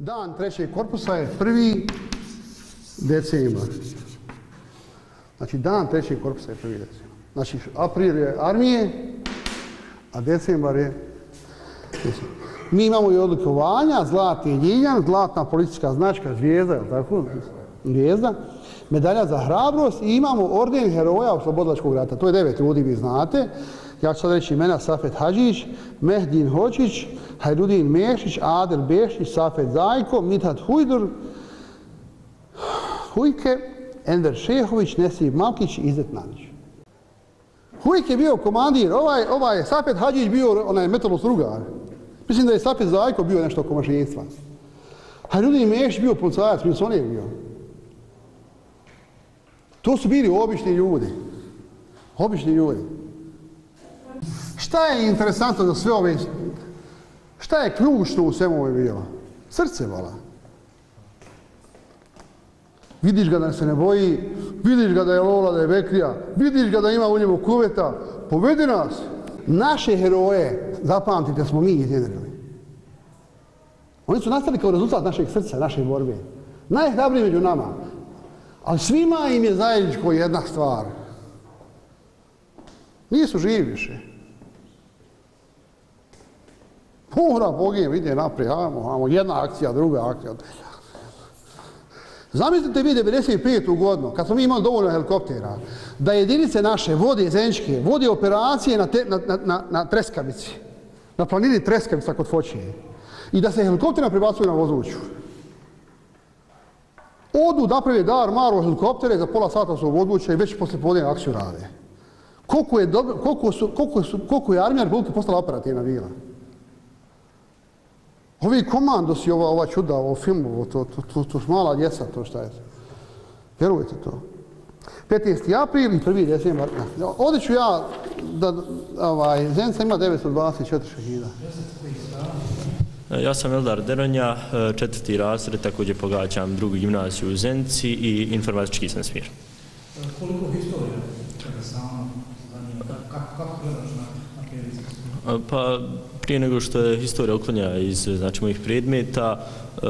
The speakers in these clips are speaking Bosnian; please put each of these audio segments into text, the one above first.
Dan trećeg korpusa je prvi decembar. Znači, dan trećeg korpusa je prvi decembar. Znači, april je armije, a decembar je... Mi imamo i odlikovanja, zlatni ljiljan, zlatna politička značka, zvijezda, je tako? Zvijezda. Medalja za hrabrost i imamo orden heroja Oslobodilačkog rata. To je devet ljudi, vi znate. Ja ću sad reći imena Safet Hadžić, Mehdin Hočić, Hajdudin Mešić, Adel Bešić, Safet Zajko, Mithat Hujdur, Hujke, Ender Šehović, Nesib Malkić i Izet Nanić. Hujke je bio komandir, ovaj, ovaj Safet Hadžić bio onaj metalostrugar. Mislim da je Safet Zajko bio nešto oko mašinjstva. Hajdudin Mešić bio policajac, mislim je bio. To su bili obični ljudi. Obični ljudi. Šta je interesantno za sve ove... Šta je ključno u svemu ove bilo? Srce vola. Vidiš ga da se ne boji, vidiš ga da je lola, da je bekrija, vidiš ga da ima u njemu kuveta, povedi nas. Naše heroje, zapamtite, smo mi izjedrili. Oni su nastali kao rezultat našeg srca, naše borbe. Najhrabriji među nama. Ali svima im je zajedničko jedna stvar. Nisu živi više. Mora Bogim, ide naprijed, ajmo, ajmo, jedna akcija, druga akcija. Zamislite vi 95. godinu, kad smo mi imali dovoljno helikoptera, da jedinice naše vode zenčke, vode operacije na, te, na, na, na, na Treskavici, na planini Treskavica kod Fočije, i da se helikoptera prebacuju na vozuću. Odu da dar maro helikoptere, za pola sata su odvuče i već posle podne akciju rade. Koliko je, dobro, koliko su, koliko su, koliko je armija Republike postala operativna bila? Ovi komandosi, ova, ova čuda, ovo filmu, to, to, to, to, to mala djeca, to šta je. Vjerujte to. 15. april i 1. decembar. Ovdje ću ja, da, ovaj, Zenica ima 924 šehida. Ja sam Eldar Deronja, četvrti razred, također pogađam drugu gimnaziju u Zenci i informatički sam smir. Koliko historija kada zanima? Kako, kako gledaš na, na? Pa, prije nego što je historija uklonja iz znači, mojih predmeta, e,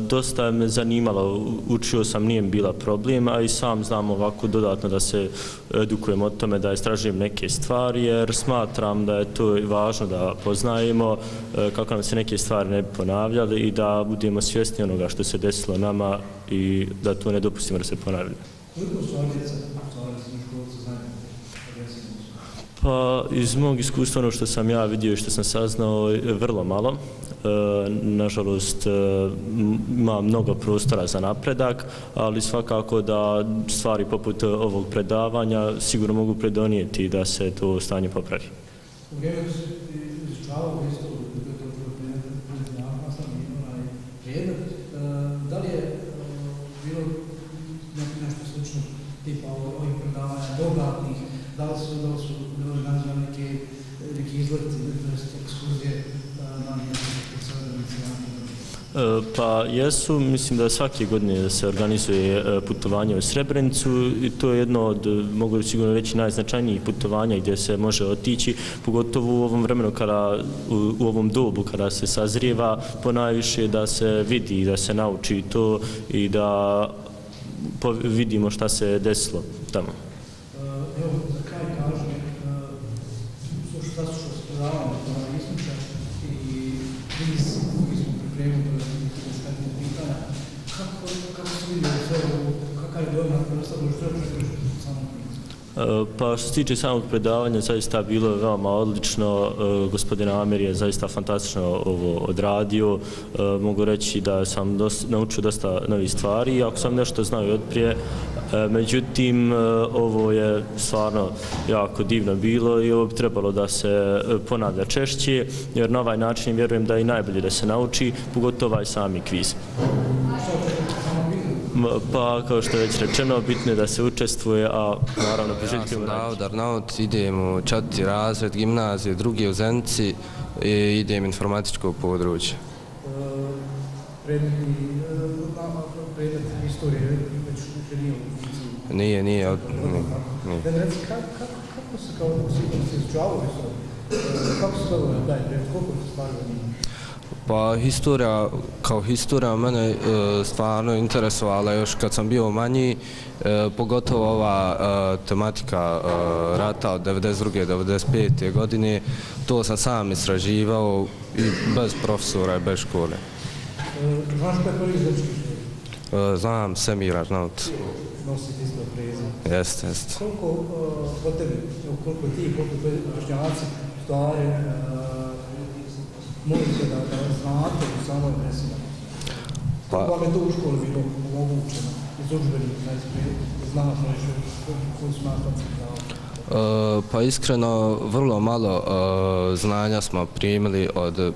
dosta me zanimalo, učio sam, nije bila problem, a i sam znam ovako dodatno da se edukujem o tome, da istražujem neke stvari, jer smatram da je to važno da poznajemo e, kako nam se neke stvari ne ponavljali i da budemo svjesni onoga što se desilo nama i da to ne dopustimo da se ponavlja. Koliko su vam djeca, znaju? Pa iz mog iskustva ono što sam ja vidio i što sam saznao je vrlo malo. E, nažalost, e, ima mnogo prostora za napredak, ali svakako da stvari poput ovog predavanja sigurno mogu predonijeti da se to stanje popravi. U vrijeme su izučavao da je to predavanja, sam onaj predmet, da li je e, bilo nešto slično tipa ovih predavanja dodatnih, da li su, da li su izleti, ekskurzije na e, E, pa jesu, mislim da svake godine se organizuje e, putovanje u Srebrenicu i to je jedno od, e, mogu sigurno reći, najznačajnijih putovanja gdje se može otići, pogotovo u ovom vremenu kada, u, u ovom dobu kada se sazrijeva, ponajviše da se vidi, da se nauči to i da vidimo šta se desilo tamo. Pa što se tiče samog predavanja, zaista bilo je veoma odlično. E, gospodin Amir je zaista fantastično ovo odradio. E, mogu reći da sam naučio dosta novih stvari, ako sam nešto znao i odprije. E, međutim, ovo je stvarno jako divno bilo i ovo bi trebalo da se ponavlja češće, jer na ovaj način vjerujem da je i najbolje da se nauči, pogotovo ovaj sami kviz. Pa, kao što je već rečeno, bitno je da se učestvuje, a naravno priželjkujemo raditi. Ja sam Dao Darnaut, idem u četiri razred, gimnazije, drugi u Zenci i idem informatičko područje. Predmet historije već nije u Nije, nije. Da reci, kako se kao se izučavao historiju? Kako se dobro taj predmet, koliko se stvari Pa historija, kao historija mene e, stvarno interesovala još kad sam bio manji, e, pogotovo ova e, tematika rata od 92. do 95. godine, to sam sam istraživao i bez profesora i bez škole. Znaš ko je prvi? E, znam Semira Žnaut, Nositi isto prezime. jeste, jeste. Koliko po tebi, koliko ti, koliko tvoji vršnjaci stvari molite da, da znate u samoj Bosnu? Pa- Kako vam je to u školi bilo omogućeno iz iz koju dao? E, Pa iskreno, vrlo malo e, znanja smo primili od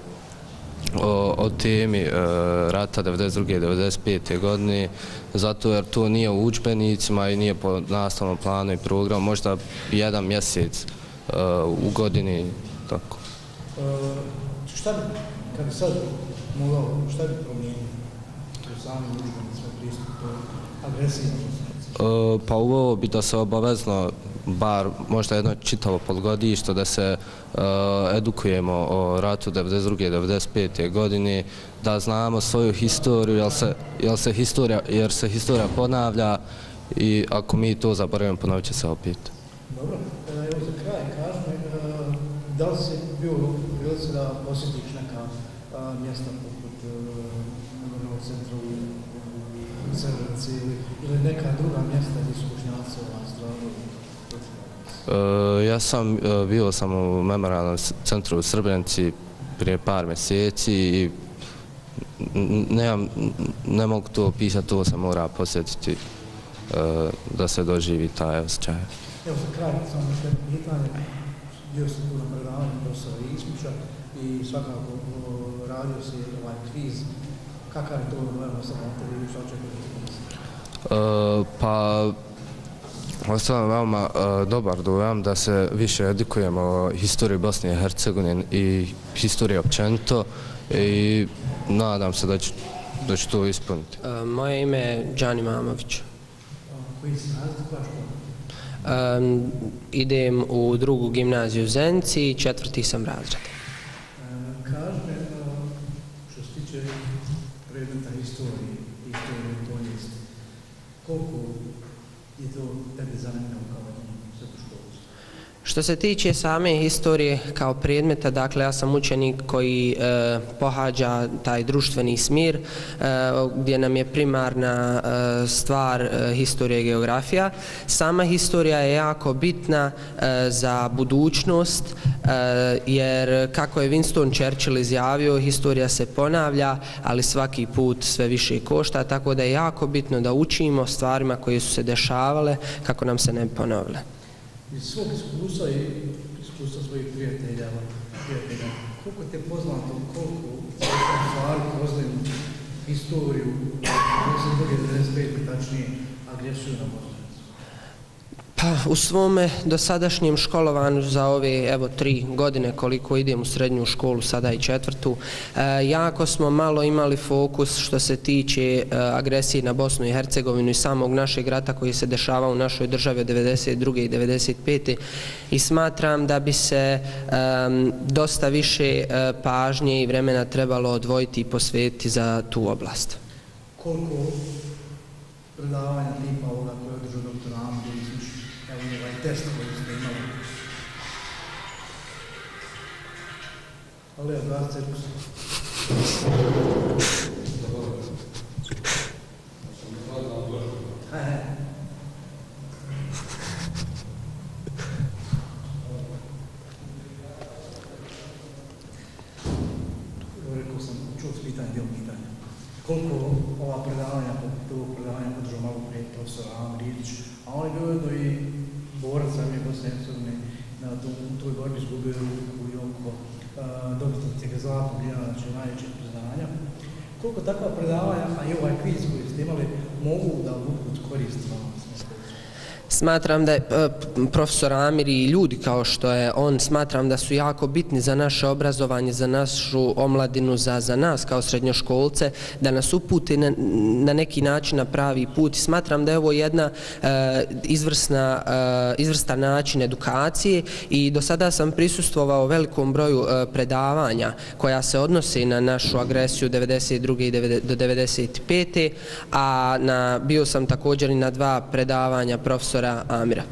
o, o temi e, rata 92. i 95. godine, zato jer to nije u učbenicima i nije po nastavnom planu i programu, možda jedan mjesec e, u godini, tako. Uh, šta bi, kad bi sad mogao, šta bi promijenio u samim udžbenicima pristupu agresiji na Bosnu? E, Pa ovo bi da se obavezno, bar možda jedno čitavo polgodište, da se e, edukujemo o ratu 92. i 95. godine, da znamo svoju historiju, jer se, jer se, historija, jer se historija ponavlja i ako mi to zaboravimo, ponovit će se opet. Dobro, e, evo za kraj, e, da li si bio u prilici da posjetiš neka a, mjesta poput Memorialnog centra u, u Srebrenici ili, ili neka druga mjesta gdje su bošnjaci ovaj, stradali? E, ja sam, e, bio sam u memorialnom centru u Srbenici prije par mjeseci i n- nemam, ne mogu to opisati, to se mora posjetiti e, da se doživi taj osjećaj. Evo za kraj, samo jedno pitanje. Bio si tu na predavanju profesora Ismića i svakako radio si ovaj kviz. Kakav je to ostalo na tebi i što očekuješ? E, pa ostalo veoma e, dobar dojam da se više edukujemo o historiji Bosne i Hercegovine i historiji općenito i nadam se da ću, da ću to ispuniti. E, Moje ime je Đani Mamović. Koji si koja škola? E, Idem u drugu gimnaziju u Zenci i četvrti sam razred. E, što se tiče predmeta historije, historije povijesti, koliko je to tebe zanimljivo? Što se tiče same historije kao predmeta, dakle ja sam učenik koji e, pohađa taj društveni smir e, gdje nam je primarna e, stvar e, historija i geografija. Sama historija je jako bitna e, za budućnost e, jer kako je Winston Churchill izjavio, historija se ponavlja, ali svaki put sve više košta, tako da je jako bitno da učimo stvarima koje su se dešavale kako nam se ne ponovile. Iz svog iskustva i iskustva svojih prijatelja, prijatelja, koliko te poznato, koliko stvari poznaju historiju, 1995. tačnije, agresiju na Bosnu? Pa, u svome dosadašnjem školovanju za ove evo tri godine koliko idem u srednju školu, sada i četvrtu, e, jako smo malo imali fokus što se tiče e, agresije na Bosnu i Hercegovinu i samog našeg rata koji se dešava u našoj državi od 92. i 95. i smatram da bi se e, dosta više e, pažnje i vremena trebalo odvojiti i posvetiti za tu oblast. Koliko predavanja tipa ovoga koje je održao doktor Amir Ismić, evo i ovaj test koji smo imali. Ali je obrazce Rekao sam, čuo s pitanje, dio pitanja. Koliko ova predavanja, poput ovog predavanja podržao malo prije profesor Amir Ridić, a on je bio jedno i borac sami Bosne Hercegovine, na tom, toj borbi izgubio ruku i oko dobitnog tijega zlatnog jedan, znači najvećeg priznanja. Koliko takva predavanja, a i ovaj kviz koji ste imali, mogu da budu od koristi vama? Smatram da je e, profesor Amir i ljudi kao što je on, smatram da su jako bitni za naše obrazovanje, za našu omladinu, za, za nas kao srednjoškolce, da nas upute na, na neki način na pravi put. Smatram da je ovo jedna e, izvrsna, e, izvrsta način edukacije i do sada sam prisustvovao velikom broju e, predavanja koja se odnose na našu agresiju 92. i do 95. a na, bio sam također i na dva predavanja profesora Amira.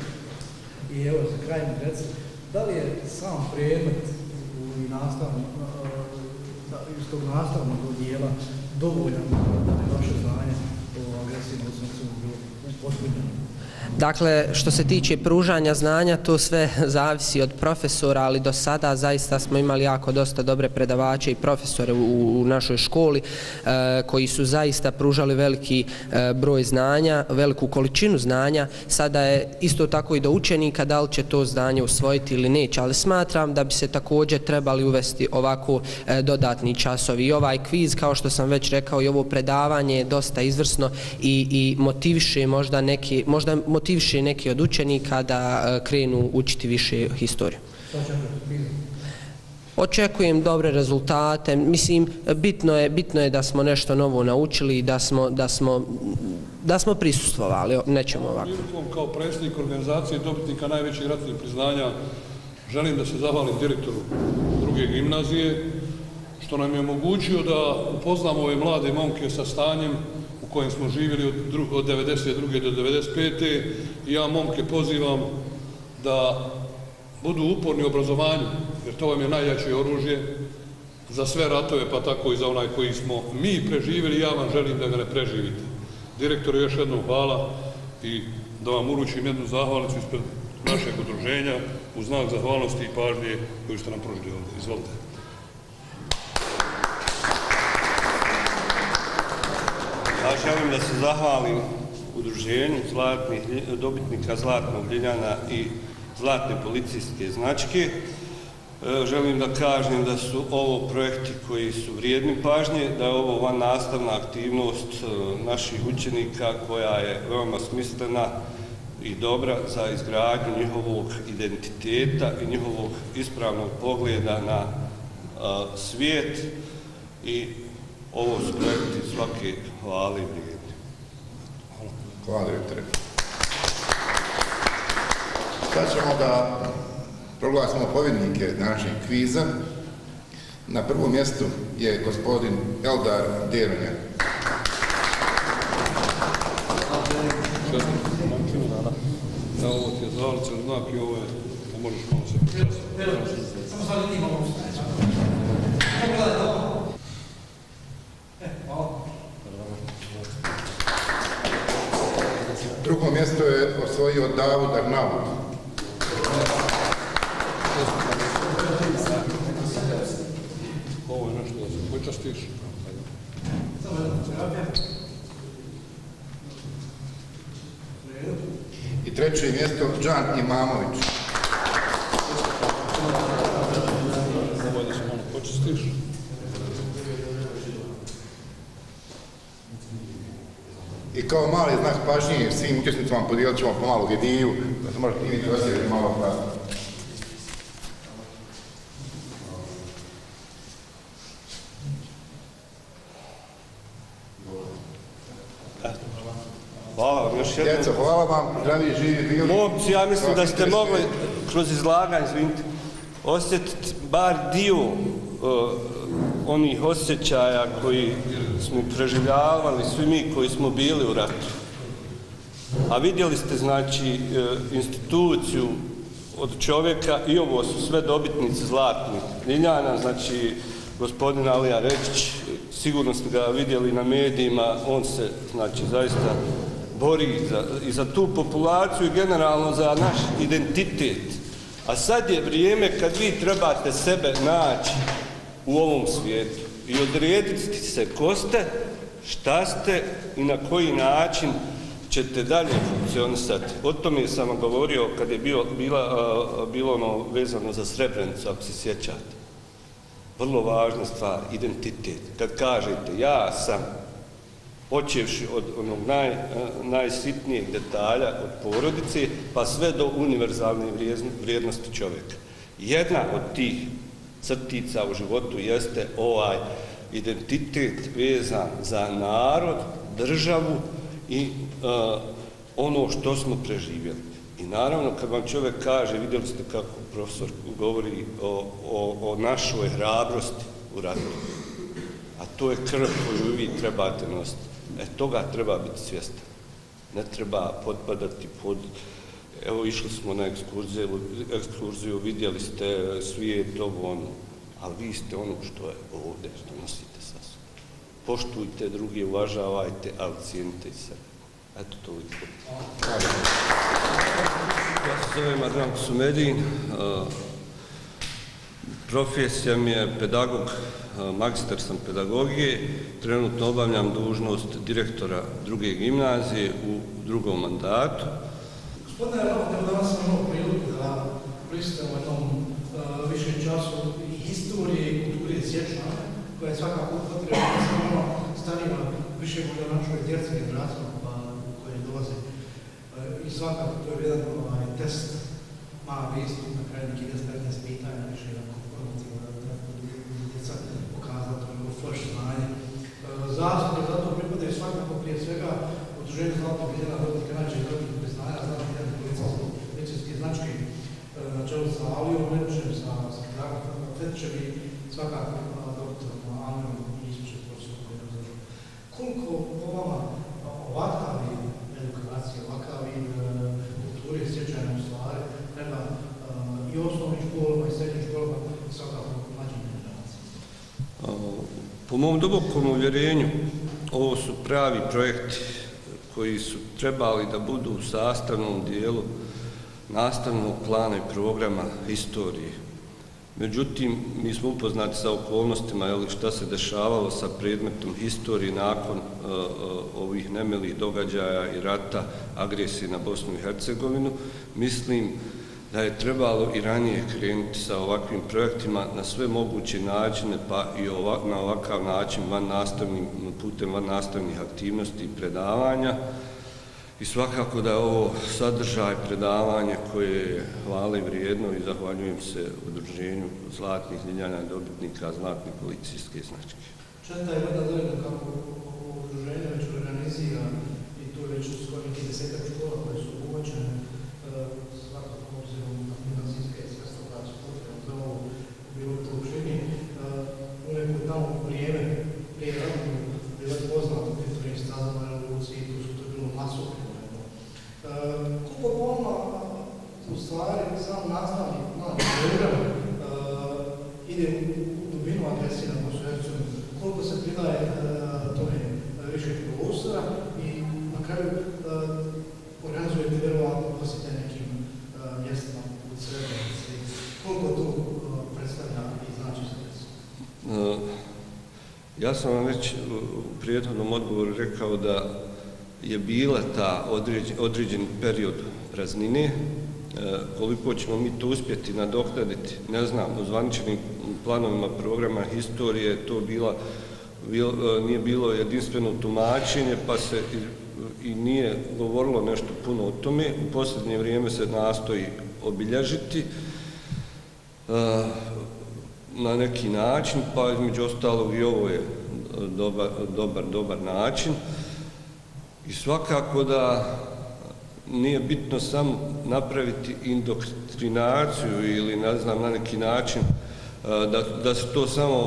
I evo za kraj mi reci, da li je sam predmet u nastavnom, iz tog nastavnog dijela dovoljan da bi vaše znanje o agresivnom na bilo upostavljeno? Dakle, što se tiče pružanja znanja, to sve zavisi od profesora, ali do sada zaista smo imali jako dosta dobre predavače i profesore u, u našoj školi e, koji su zaista pružali veliki e, broj znanja, veliku količinu znanja. Sada je isto tako i do učenika da li će to znanje usvojiti ili neće, ali smatram da bi se također trebali uvesti ovako e, dodatni časovi. I ovaj kviz, kao što sam već rekao, i ovo predavanje je dosta izvrsno i, i motiviše možda neki, možda motiviše motiviše neki od učenika da e, krenu učiti više historiju. Očekujem dobre rezultate. Mislim, bitno je, bitno je da smo nešto novo naučili i da smo, da smo, da smo prisustvovali. Nećemo ovako. Kao predsjednik organizacije dobitnika najvećih ratnih priznanja želim da se zahvalim direktoru druge gimnazije što nam je omogućio da upoznamo ove mlade momke sa stanjem u kojem smo živjeli od, od 92. do 95. I ja momke pozivam da budu uporni u obrazovanju, jer to vam je najjače oružje za sve ratove, pa tako i za onaj koji smo mi preživjeli, ja vam želim da ga ne preživite. Direktor, još jednom hvala i da vam uručim jednu zahvalnicu ispred našeg udruženja u znak zahvalnosti i pažnje koju ste nam pružili ovdje. Izvolite. Ja želim da se zahvalim udruženju zlatnih, dobitnika Zlatnog Ljeljana i Zlatne policijske značke. E, želim da kažem da su ovo projekti koji su vrijedni pažnje, da je ovo van nastavna aktivnost e, naših učenika koja je veoma smislena i dobra za izgradnju njihovog identiteta i njihovog ispravnog pogleda na e, svijet i ovo su projekti svake hvale i vrijedne. Hvala, direktore. Sad ćemo da proglasimo pobjednike naših kviza. Na prvom mjestu je gospodin Eldar Deronja. Ti je zavalica znak i ovo je, da možeš malo se počasiti. Samo sad vidimo ovo stajeću. Drugo mjesto je osvojio Davuda Arnaud. Ovo je nešto da se počastiš. I treće mjesto Džan Imamović. Ovo je da se malo počastiš. I kao mali znak pažnje svim učesnicima podijelit ćemo pomalu gediju, da se možete imiti osjetiti malo prasta. Hvala vam još jednom. Djeco, hvala vam, zdravi živi bili. Momci, ja mislim da ste mogli kroz izlaganje, izvinite, osjetiti bar dio uh, onih osjećaja koji smo preživljavali, svi mi koji smo bili u ratu. A vidjeli ste, znači, e, instituciju od čovjeka i ovo su sve dobitnici zlatni. Ljiljana, znači, gospodin Alija Rečić, sigurno ste ga vidjeli na medijima, on se, znači, zaista bori za, i za tu populaciju i generalno za naš identitet. A sad je vrijeme kad vi trebate sebe naći u ovom svijetu i odrediti se ko ste, šta ste i na koji način ćete dalje funkcionisati. O tome sam govorio kad je bio, bila, bilo ono vezano za Srebrenicu, ako se sjećate. Vrlo važna stvar, identitet. Kad kažete ja sam, počevši od onog naj, najsitnijeg detalja od porodice, pa sve do univerzalne vrijednosti čovjeka. Jedna od tih crtica u životu jeste ovaj identitet vezan za narod, državu i uh, ono što smo preživjeli. I naravno, kad vam čovjek kaže, vidjeli ste kako profesor govori o, o, o našoj hrabrosti u ratu, a to je krv koju vi trebate nositi. E, toga treba biti svjestan. Ne treba podpadati pod... Evo, išli smo na ekskurziju, ekskurziju vidjeli ste e, svijet, ovo ono, ali vi ste ono što je ovdje, što nosite sa sobom. Poštujte drugi, uvažavajte, ali cijenite i sebe. Eto, to toliko. Ja se zovem Adrian Sumedin, e, profesija mi je pedagog, e, magister sam pedagogije, trenutno obavljam dužnost direktora druge gimnazije u drugom mandatu. Gospodine Ravatelj, danas sam imao priliku da pristamo jednom uh, više času i historije i kulture sjećanja, koja je svakako potrebna sa ono starima, više možda našoj djece generacijama pa, koje dolaze. Uh, I svakako to je jedan ovaj, test, mala vijest, na kraju neki 10-15 pitanja, više jedan konformacija da, da, djeca pokazati ono flash znanje. Zasluge za to pripadaju svakako prije svega udruženju Zlatnog vidjela rodnika i rodnika priznanja, Zlatnog vidjela policijske značke na čelu sa Alijom Levićem, sa, sa Dragom i svakako doktorom i Isućem, profesorom koji je zažao. Koliko po vama ovakav vid edukacije, ovakav vid e, kulture sjećanja u stvari treba e, i osnovnim školama i srednjim školama i svakako mlađim generacijama? Po mom dubokom uvjerenju, ovo su pravi projekti koji su trebali da budu u sastavnom dijelu nastavnog plana i programa istorije. Međutim, mi smo upoznati sa okolnostima jeli, šta se dešavalo sa predmetom historije nakon uh, ovih nemelih događaja i rata, agresije na Bosnu i Hercegovinu. Mislim da je trebalo i ranije krenuti sa ovakvim projektima na sve moguće načine, pa i ovak, na ovakav način van nastavnim, putem van nastavnih aktivnosti i predavanja. I svakako da je ovo sadržaj predavanje koje je hvale vrijedno i zahvaljujem se udruženju zlatnih ljiljanja dobitnika zlatne policijske značke. Četa je pa vada zajedno kako udruženje već organizira i tu je već skoro neki desetak škola koje su uvoćene e, svakako obzirom na finansijske sredstva koja su potrebne za ovo bilo to učenje. E, u neko tamo vrijeme prije radu bilo je poznato pitanje stazama revolucije i tu su to bilo masovno koliko pomno u stvari sam nastavnik mladi program uh, ide u dubinu agresije na Bosnu Hercegovinu, koliko se pridaje uh, tome više prostora i na kraju uh, organizujete vjerovatno posjete nekim uh, mjestima u Srebrenici. Koliko to uh, predstavlja i znači za uh, Ja sam vam već u prijethodnom odgovoru rekao da je bila ta određen, određen period praznine, e, koliko ćemo mi to uspjeti nadoknaditi, ne znam, u zvaničnim planovima programa historije to bila, bil, e, nije bilo jedinstveno tumačenje, pa se i, i nije govorilo nešto puno o tome. U posljednje vrijeme se nastoji obilježiti e, na neki način, pa između ostalog i ovo je dobar, dobar, dobar način. I svakako da nije bitno samo napraviti indoktrinaciju ili ne znam na neki način e, da, da su to samo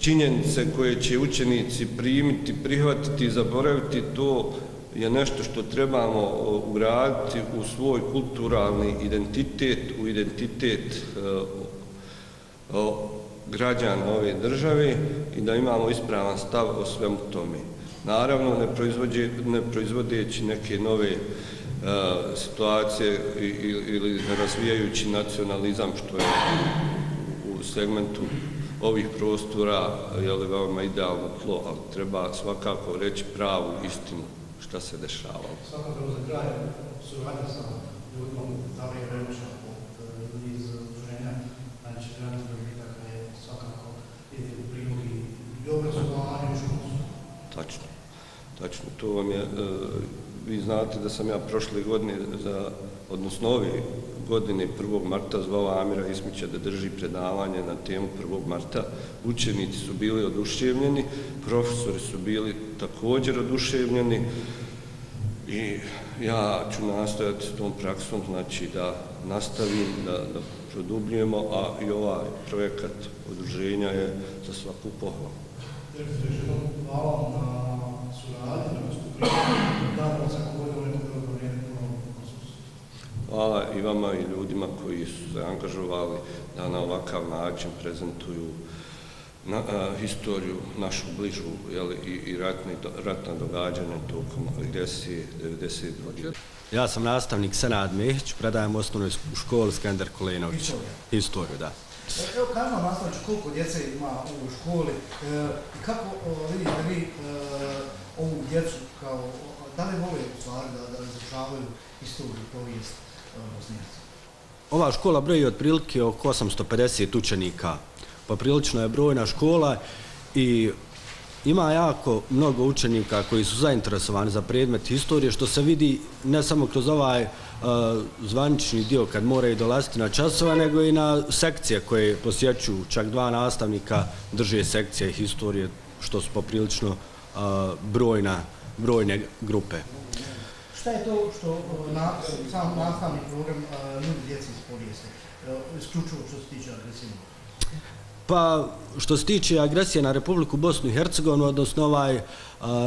činjenice koje će učenici primiti, prihvatiti i zaboraviti, to je nešto što trebamo ugraditi u svoj kulturalni identitet, u identitet e, građan ove države i da imamo ispravan stav o svemu tome naravno ne, ne proizvodeći neke nove uh, situacije ili, ili razvijajući nacionalizam što je u segmentu ovih prostora je li veoma idealno tlo, ali treba svakako reći pravu istinu šta se dešavalo. Svakako za kraj suradnje sa ljudom tamo je ljudi iz udruženja znači građana dobitaka je svakako ide u prilogi i obrazovanje i školstvo. Tačno. Tačno, to vam je, e, vi znate da sam ja prošle godine, za, odnosno ove godine 1. marta zvao Amira Ismića da drži predavanje na temu 1. marta. Učenici su bili oduševljeni, profesori su bili također oduševljeni i ja ću nastojati s tom praksom, znači da nastavim, da, da produbljujemo, a i ovaj projekat odruženja je za svaku pohvalu. Hvala na. Hvala i vama i ljudima koji su se angažovali da na ovakav način prezentuju na, a, historiju našu bližu jeli, i, i ratni, do, ratna događanja tokom agresije 92. Ja sam nastavnik Senad Mehić, predajem osnovnoj školi Skender Kolenović. Historiju, da. Evo, kaj vam nastavniče, koliko djece ima u školi e, i kako o, vidite vi e, ovu djecu kao, da li vole u stvari da, da izučavaju istoriju, povijest e, Bosnijaca? Ova škola broji otprilike oko 850 učenika. Pa poprilično je brojna škola i ima jako mnogo učenika koji su zainteresovani za predmet historije, što se vidi ne samo kroz ovaj uh, zvanični dio kad moraju dolaziti na časova, nego i na sekcije koje posjećuju. Čak dva nastavnika drže sekcije historije, što su poprilično uh, brojna, brojne grupe. Šta je to što na, sam nastavni program a, nudi djeci iz povijesti, e, isključivo što se tiče agresivnog? Pa, što se tiče agresije na Republiku Bosnu i Hercegovinu, odnosno ovaj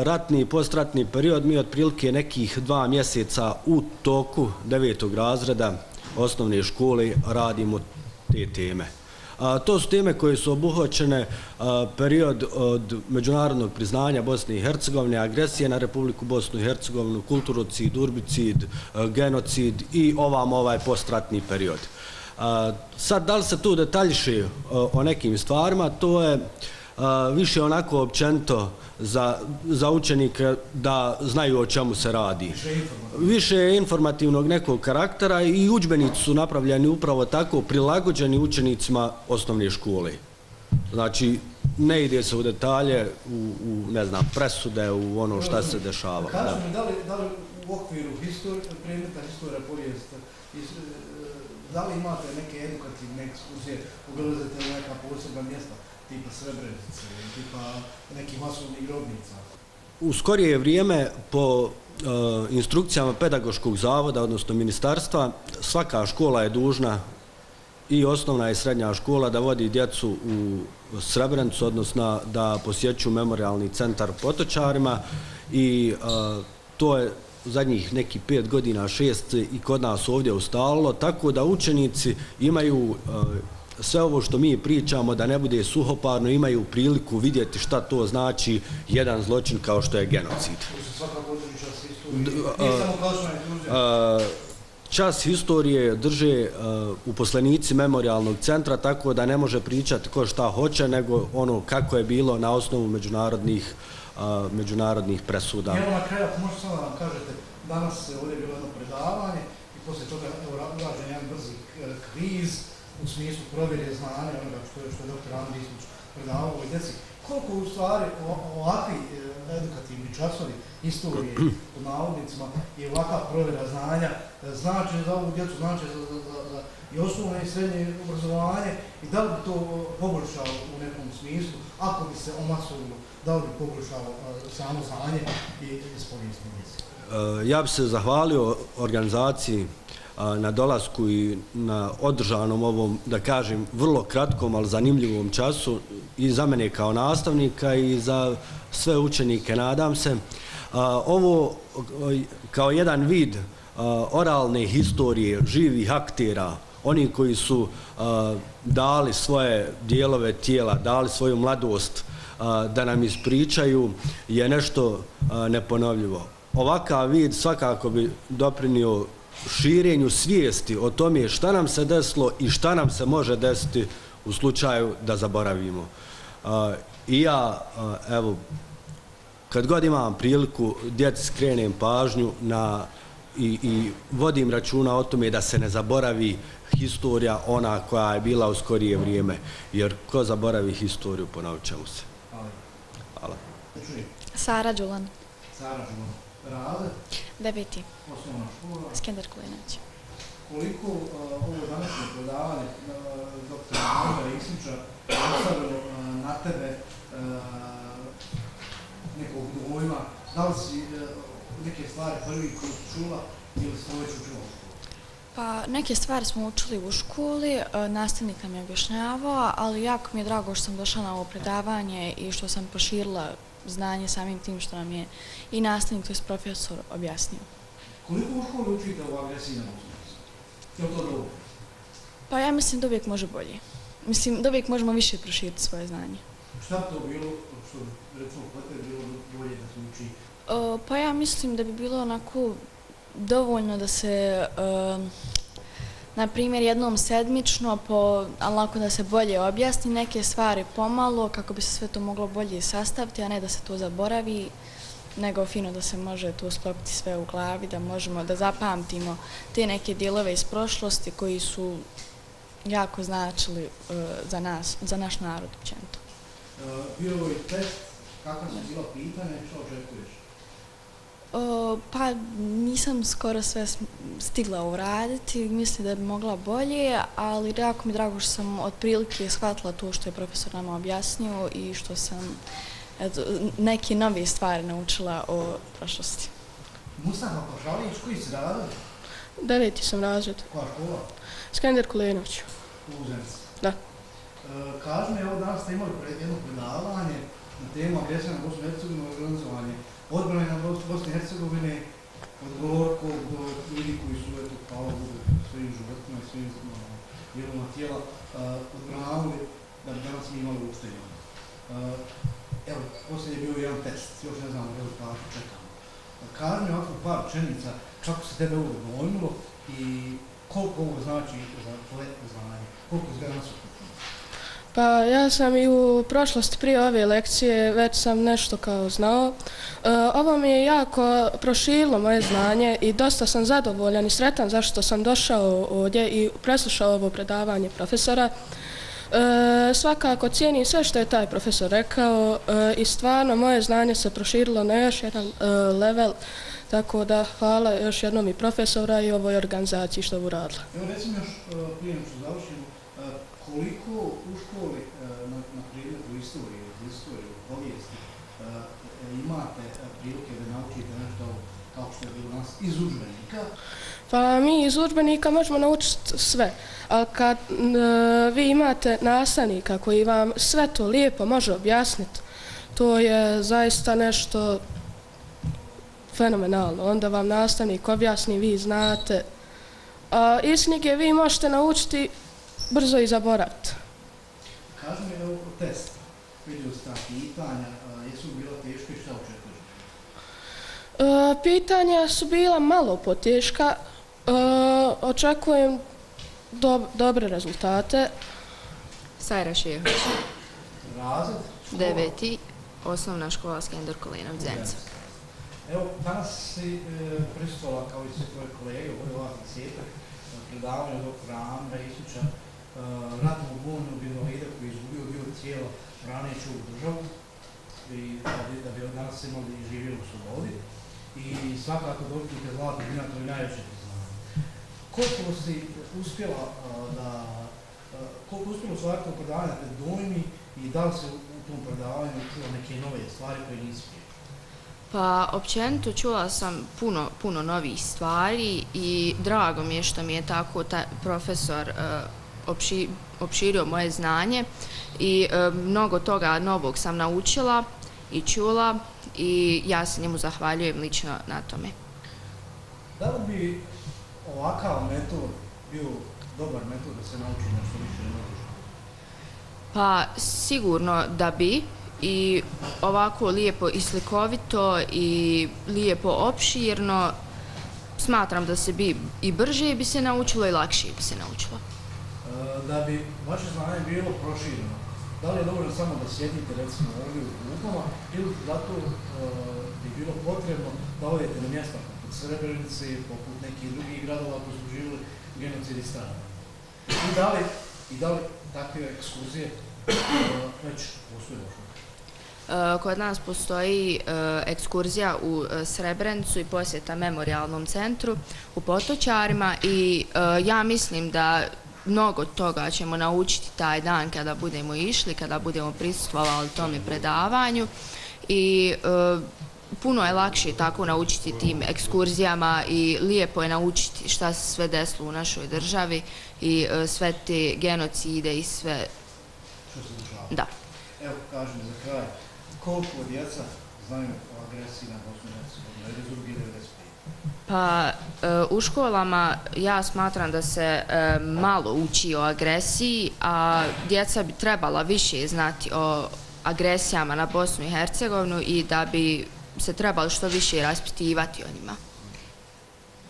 ratni i postratni period, mi otprilike nekih dva mjeseca u toku devetog razreda osnovne škole radimo te teme. A, to su teme koje su obuhvaćene a, period od međunarodnog priznanja Bosne i Hercegovine, agresije na Republiku Bosnu i Hercegovinu, kulturocid, urbicid, a, genocid i ovam ovaj postratni period. A, sad, da li se tu detaljiše o, o nekim stvarima, to je a, više onako općento za, za učenike da znaju o čemu se radi. Više je informativnog nekog karaktera i učbenici su napravljeni upravo tako, prilagođeni učenicima osnovne škole. Znači, ne ide se u detalje, u, u ne znam, presude, u ono šta se dešava. Kažu mi, da li, da li u okviru historije, predmeta historija povijest, is, e, da li imate neke edukativne ekskurzije, obilazite u neka posebna mjesta, tipa Srebrenice, tipa nekih masovnih grobnica? U skorije vrijeme po e, instrukcijama pedagoškog zavoda, odnosno ministarstva, svaka škola je dužna i osnovna i srednja škola da vodi djecu u Srebrenicu, odnosno da posjeću memorialni centar potočarima i e, to je zadnjih neki pet godina, šest i kod nas ovdje ustalilo, tako da učenici imaju e, sve ovo što mi pričamo, da ne bude suhoparno, imaju priliku vidjeti šta to znači jedan zločin kao što je genocid. Čas. E, Čas historije drže uh, uposlenici memorialnog centra, tako da ne može pričati ko šta hoće, nego ono kako je bilo na osnovu međunarodnih, uh, međunarodnih presuda. Evo na kraju, ako možete samo da nam kažete, danas se ovdje bilo jedno predavanje i poslije toga evo, urađen jedan brzi e, kviz u smislu provjere znanja, onoga što je, što je dr. Predavao ovoj djeci. Koliko u stvari o- ovakvi e, edukativni časovi istorije u navodnicima i ovakva provjera znanja znači za ovu djecu, znači za, za, za, za i osnovno i srednje obrazovanje i da li bi to poboljšalo u nekom smislu, ako bi se omasovilo, da li bi poboljšalo e, samo znanje i ispovijestno djeci. Ja bi se zahvalio organizaciji na dolasku i na održanom ovom, da kažem, vrlo kratkom, ali zanimljivom času i za mene kao nastavnika i za sve učenike, nadam se. Ovo kao jedan vid oralne historije živih aktera, oni koji su dali svoje dijelove tijela, dali svoju mladost da nam ispričaju, je nešto neponovljivo ovakav vid svakako bi doprinio širenju svijesti o tome šta nam se desilo i šta nam se može desiti u slučaju da zaboravimo. I ja, evo, kad god imam priliku, djeci skrenem pažnju na i, i vodim računa o tome da se ne zaboravi historija ona koja je bila u skorije vrijeme, jer ko zaboravi historiju, ponovit ćemo se. Hvala. Hvala. Sara Đulan. Sara Žuman. Razred? Deveti. Osnovna škola. Skender Kulinović. Koliko uh, ovo današnje predavanje uh, dr. Manda Iksića ostavilo uh, na tebe uh, nekog dojma, da li si uh, neke stvari prvi koje si čula ili si već učila? Pa neke stvari smo učili u školi, e, nastavnik nam je objašnjavao, ali jako mi je drago što sam došla na ovo predavanje i što sam proširila znanje samim tim što nam je i nastavnik, to je profesor, objasnio. Koliko u školi učite o agresiji na? Je li to dobro? Pa ja mislim da uvijek može bolje. Mislim da uvijek možemo više proširiti svoje znanje. Šta bi to bilo, što recimo kod bilo bolje da se uči? Pa ja mislim da bi bilo onako dovoljno da se, na primjer, jednom sedmično, po, ali lako da se bolje objasni neke stvari pomalo, kako bi se sve to moglo bolje sastaviti, a ne da se to zaboravi, nego fino da se može to sklopiti sve u glavi, da možemo da zapamtimo te neke dijelove iz prošlosti koji su jako značili uh, za nas, za naš narod općenito. Uh, bio je test, kakva su bila pitanja i što očekuješ? O, pa nisam skoro sve stigla uraditi, mislim da bi mogla bolje, ali jako mi drago što sam otprilike shvatila to što je profesor nama objasnio i što sam eto, neke nove stvari naučila o prošlosti. Mustafa Pašalić, koji si radili? Deveti sam razred. Koja škola? Skender Kulenović. Uzenci. Da. E, kaži mi, evo danas ste imali pred jedno predavanje na temu agresija na Bosnu i Hercegovinu i organizovanje odbrane na Bosne i Hercegovine od do ljudi koji su, eto, pao Bogu, svojim životima i svojim no, dijeloma tijela uh, odbranavali da bi danas mi imali učitelja. Evo, poslije je bio jedan test, još ne znamo pa čekamo. Kaži mi ovako par čenica kako se tebe ovo dojmilo i koliko ovo znači za tvoje znanje, koliko se danas ukupno. Pa ja sam i u prošlosti prije ove lekcije već sam nešto kao znao. E, ovo mi je jako proširilo moje znanje i dosta sam zadovoljan i sretan zašto sam došao ovdje i preslušao ovo predavanje profesora. E, svakako cijenim sve što je taj profesor rekao e, i stvarno moje znanje se proširilo na još jedan e, level, tako da hvala još jednom i profesora i ovoj organizaciji što je uradila. Evo recimo još e, prije što završimo, koliko u školi e, na, na, na predmetu istorije, istorije, povijesti, e, e, imate prilike da naučite nešto kao što je bilo nas iz udžbenika, Pa mi iz udžbenika možemo naučiti sve, ali kad e, vi imate nastavnika koji vam sve to lijepo može objasniti, to je zaista nešto fenomenalno. Onda vam nastavnik objasni, vi znate. A iz knjige vi možete naučiti brzo i zaboraviti. kaži mi evo test, vidio ste ta pitanja, jesu bila teška i šta očekuješ? E, pitanja su bila malo poteška. E, očekujem dob dobre rezultate. Sajra Šehović, Razred, škola? deveti, osnovna škola Skender Kolinov Zenca. Evo, danas si e, prisutovala kao i sve tvoje kolege, ovo je ovak sjetak, predavanje doktora Amra Isuća, Eh, ratnog vojnog invalida koji je izgubio dio tijela braneći ovu državu i da bi, da bi danas imali i živjeli u slobodi. I svakako dobitnika zlatnog dina, to je najveće priznanje. Koliko si uspjela eh, da, a, koliko je uspjela stvariti te dojmi i da li se u, tom predavanju čuo neke nove stvari koje nisi prije? Pa, općenito čula sam puno, puno novih stvari i drago mi je što mi je tako taj profesor uh, opši, opširio moje znanje i uh, mnogo toga novog sam naučila i čula i ja se njemu zahvaljujem lično na tome. Da li bi ovakav metod bio dobar metod da se nauči nešto više? Pa sigurno da bi i ovako lijepo i slikovito i lijepo opširno smatram da se bi i brže bi se naučilo i lakše bi se naučilo. Da bi vaše znanje bilo prošireno, da li je dovoljno samo da sjedite recimo ovdje u klupama ili zato e, bi bilo potrebno da odete na mjesta poput Srebrenice, poput nekih drugih gradova koji su živjeli genocid i stradanje? I da li, i da li takve ekskurzije e, već postoje u? E, kod nas postoji e, ekskurzija u e, Srebrencu i posjeta memorialnom centru u Potočarima i ja mislim da mnogo toga ćemo naučiti taj dan kada budemo išli, kada budemo prisutvovali tome predavanju. I puno je lakše tako naučiti tim ekskurzijama i lijepo je naučiti šta se sve desilo u našoj državi i e, sve te genocide i sve... Da. Evo, kažem za kraj, koliko djeca znaju o agresiji na Bosnu i Hercegovini, Pa, e, u školama ja smatram da se e, malo uči o agresiji, a djeca bi trebala više znati o agresijama na Bosnu i Hercegovinu i da bi se trebalo što više raspitivati o njima.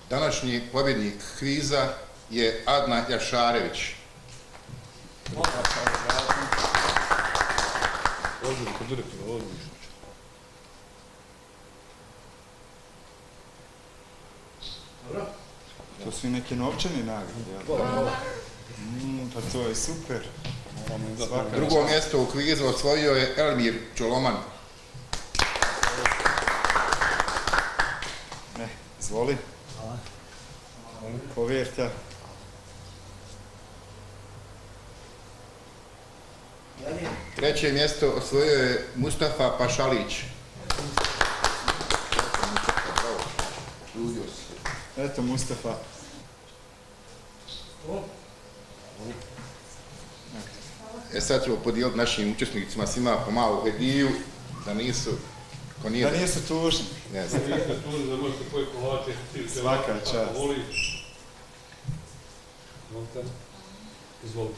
Današnji pobjednik kviza je Adna Jašarević. To su i neke novčane nagrade. Mm, pa to je super. Drugo mjesto u kvizu osvojio je Elmir Čoloman. Izvoli. Hvala. Povjerta. Treće mjesto osvojio je Mustafa Pašalić. Eto Mustafa. E sad ćemo podijeliti našim učesnicima svima po malu hediju, da nisu Ko nije da nisu tužni. Ne znam. Vi ste tužni da možete poje kolače. Svaka čast. Izvolite.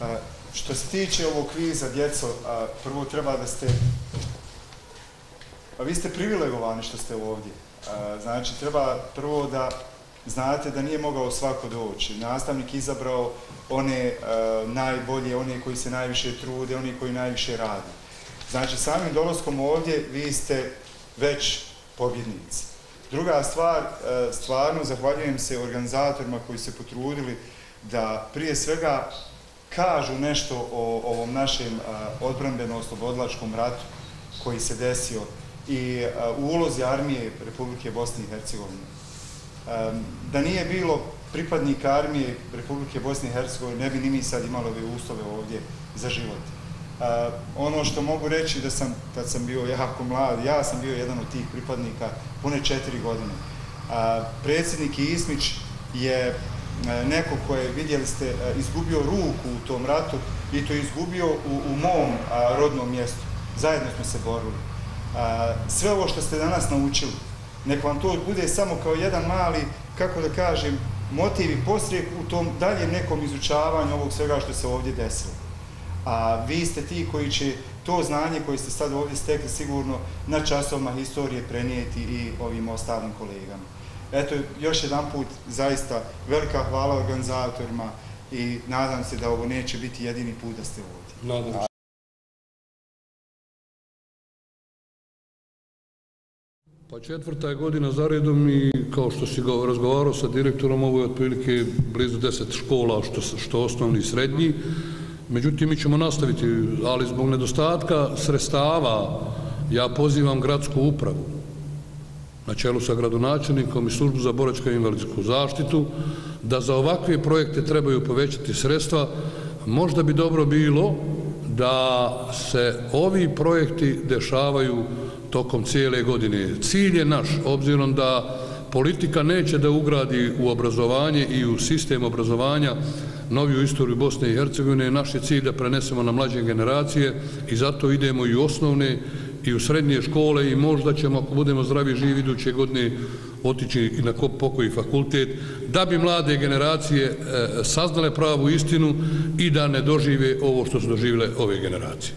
A, što se tiče ovog kviza, djeco, a, prvo treba da ste... Pa vi ste privilegovani što ste ovdje. A, znači, treba prvo da znate da nije mogao svako doći. Nastavnik izabrao one a, najbolje, one koji se najviše trude, oni koji najviše rade. Znači, samim dolazkom ovdje vi ste već pobjednici. Druga stvar, stvarno zahvaljujem se organizatorima koji se potrudili da prije svega kažu nešto o ovom našem odbranbeno-oslobodlačkom ratu koji se desio i u ulozi armije Republike Bosne i Hercegovine da nije bilo pripadnika armije Republike Bosne i Hercegovine, ne bi ni mi sad imali ove uslove ovdje za život. Ono što mogu reći da sam, kad sam bio jako mlad, ja sam bio jedan od tih pripadnika pune četiri godine. Predsjednik Ismić je E, neko koje, vidjeli ste, e, izgubio ruku u tom ratu i to izgubio u, u mom rodnom mjestu. Zajedno smo se borili. E, sve ovo što ste danas naučili, nek vam to bude samo kao jedan mali, kako da kažem, motiv i postrijek u tom daljem nekom izučavanju ovog svega što se ovdje desilo. A vi ste ti koji će to znanje koje ste sad ovdje stekli sigurno na časovima historije prenijeti i ovim ostalim kolegama. Eto, još jedan put, zaista velika hvala organizatorima i nadam se da ovo neće biti jedini put da ste ovdje. Nadam se. Pa četvrta je godina za redom i kao što si razgovarao sa direktorom, ovo je otprilike blizu deset škola, što, što osnovni i srednji. Međutim, mi ćemo nastaviti, ali zbog nedostatka sredstava ja pozivam gradsku upravu na čelu sa gradonačelnikom i službu za boračku i invalidsku zaštitu, da za ovakve projekte trebaju povećati sredstva. Možda bi dobro bilo da se ovi projekti dešavaju tokom cijele godine. Cilj je naš, obzirom da politika neće da ugradi u obrazovanje i u sistem obrazovanja noviju istoriju Bosne i Hercegovine, naš je cilj da prenesemo na mlađe generacije i zato idemo i u osnovne i u srednje škole i možda ćemo, ako budemo zdravi živi iduće godine, otići i na pokoji fakultet, da bi mlade generacije e, saznale pravu istinu i da ne dožive ovo što su doživile ove generacije.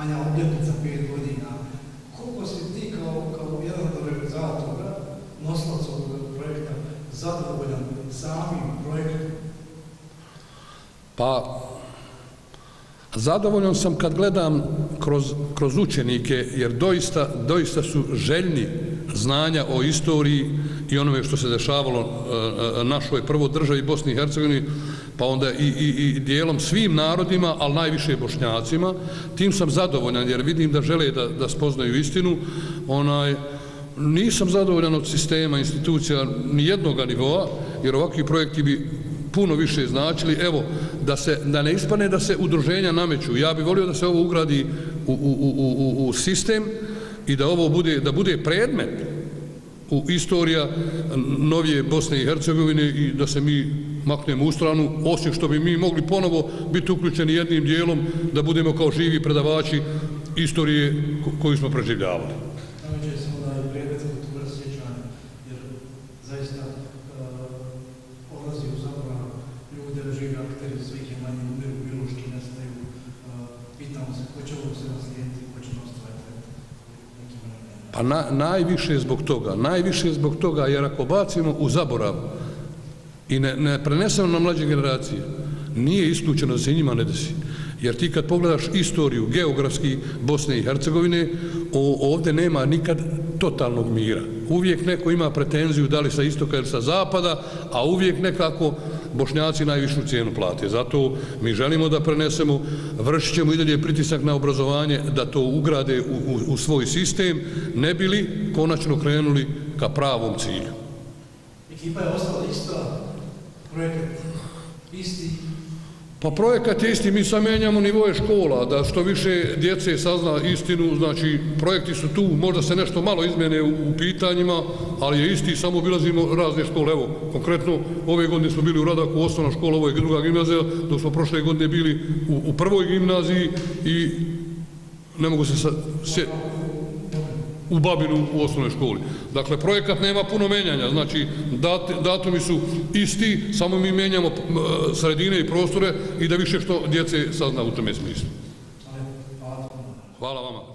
manja obljetnica pet godina. Koliko si ti kao, kao jedan od organizatora, nosilac ovog projekta, zadovoljan samim projektom? Pa, Zadovoljan sam kad gledam kroz, kroz učenike, jer doista, doista su željni znanja o istoriji i onome što se dešavalo e, e, našoj prvo državi Bosni i Hercegovini, pa onda i, i, i dijelom svim narodima, ali najviše bošnjacima. Tim sam zadovoljan jer vidim da žele da, da spoznaju istinu. Onaj, nisam zadovoljan od sistema, institucija, ni jednoga nivoa, jer ovakvi projekti bi puno više značili. Evo, da, se, da ne ispane da se udruženja nameću. Ja bih volio da se ovo ugradi u, u, u, u, u sistem i da ovo bude, da bude predmet u istorija novije Bosne i Hercegovine i da se mi maknemo u stranu, osim što bi mi mogli ponovo biti uključeni jednim dijelom da budemo kao živi predavači istorije koju smo preživljavali. A na, najviše zbog toga, najviše zbog toga, jer ako bacimo u zaborav i ne, ne prenesemo na mlađe generacije, nije isključeno da se njima ne desi. Jer ti kad pogledaš istoriju geografski Bosne i Hercegovine, o, ovde nema nikad totalnog mira. Uvijek neko ima pretenziju da li sa istoka ili sa zapada, a uvijek nekako bošnjaci najvišu cijenu plate. Zato mi želimo da prenesemo, vršit ćemo i dalje pritisak na obrazovanje, da to ugrade u, u, u svoj sistem, ne bili konačno krenuli ka pravom cilju. Ekipa je ostala ista, projekat isti, Pa projekat je isti, mi sam menjamo nivoje škola, da što više djece sazna istinu, znači projekti su tu, možda se nešto malo izmene u, u pitanjima, ali je isti, samo obilazimo razne škole. Evo, konkretno, ove godine smo bili u Radaku, osnovna škola, ovo je druga gimnazija, dok smo prošle godine bili u, u prvoj gimnaziji i ne mogu se sa, Se, u Babinu u osnovnoj školi. Dakle, projekat nema puno menjanja, znači dat, datumi su isti, samo mi menjamo sredine i prostore i da više što djece sazna u tome smislu. Hvala vama.